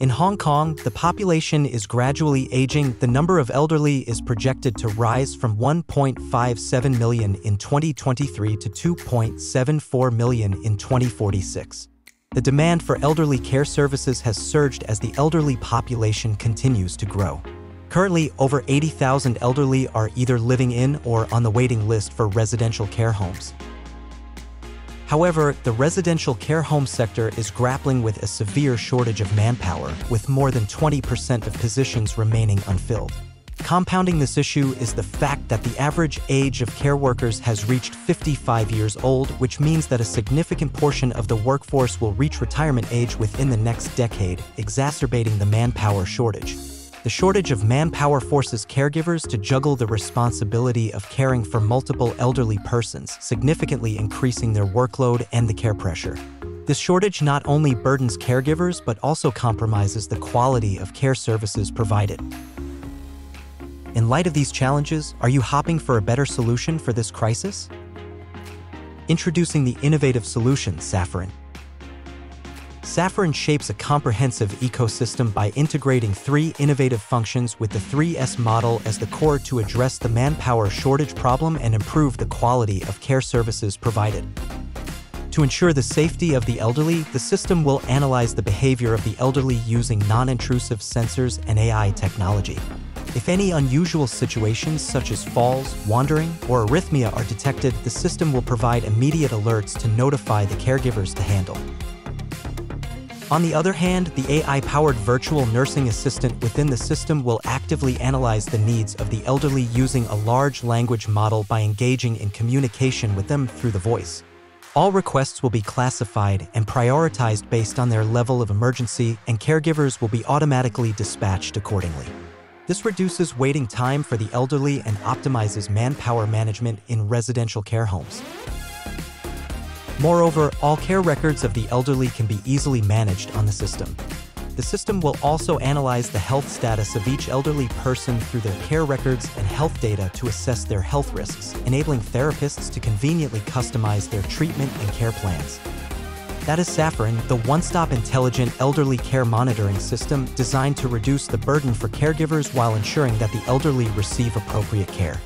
In Hong Kong, the population is gradually aging. The number of elderly is projected to rise from 1.57 million in 2023 to 2.74 million in 2046. The demand for elderly care services has surged as the elderly population continues to grow. Currently, over 80,000 elderly are either living in or on the waiting list for residential care homes. However, the residential care home sector is grappling with a severe shortage of manpower, with more than 20% of positions remaining unfilled. Compounding this issue is the fact that the average age of care workers has reached 55 years old, which means that a significant portion of the workforce will reach retirement age within the next decade, exacerbating the manpower shortage. The shortage of manpower forces caregivers to juggle the responsibility of caring for multiple elderly persons, significantly increasing their workload and the care pressure. This shortage not only burdens caregivers but also compromises the quality of care services provided. In light of these challenges, are you hopping for a better solution for this crisis? Introducing the innovative solution, Saffron. Saffron shapes a comprehensive ecosystem by integrating three innovative functions with the 3S model as the core to address the manpower shortage problem and improve the quality of care services provided. To ensure the safety of the elderly, the system will analyze the behavior of the elderly using non-intrusive sensors and AI technology. If any unusual situations such as falls, wandering, or arrhythmia are detected, the system will provide immediate alerts to notify the caregivers to handle. On the other hand, the AI-powered virtual nursing assistant within the system will actively analyze the needs of the elderly using a large language model by engaging in communication with them through the voice. All requests will be classified and prioritized based on their level of emergency, and caregivers will be automatically dispatched accordingly. This reduces waiting time for the elderly and optimizes manpower management in residential care homes. Moreover, all care records of the elderly can be easily managed on the system. The system will also analyze the health status of each elderly person through their care records and health data to assess their health risks, enabling therapists to conveniently customize their treatment and care plans. That is Saffron, the one-stop intelligent elderly care monitoring system designed to reduce the burden for caregivers while ensuring that the elderly receive appropriate care.